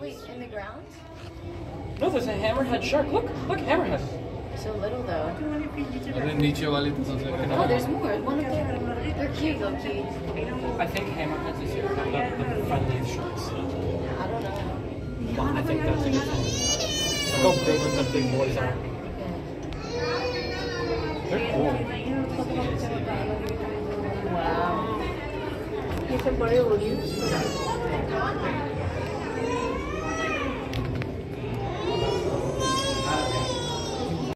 Wait, in the ground? No, there's a hammerhead shark. Look, look, hammerhead. So little though. अरे नीचे वाली तो सबसे Oh, there's more. One of them. They're cute, low key. I think hammerheads is the, the friendliest sharks. I don't know. I think that's it. Look how big the big boys are. They're cool. Wow. ये सब बड़े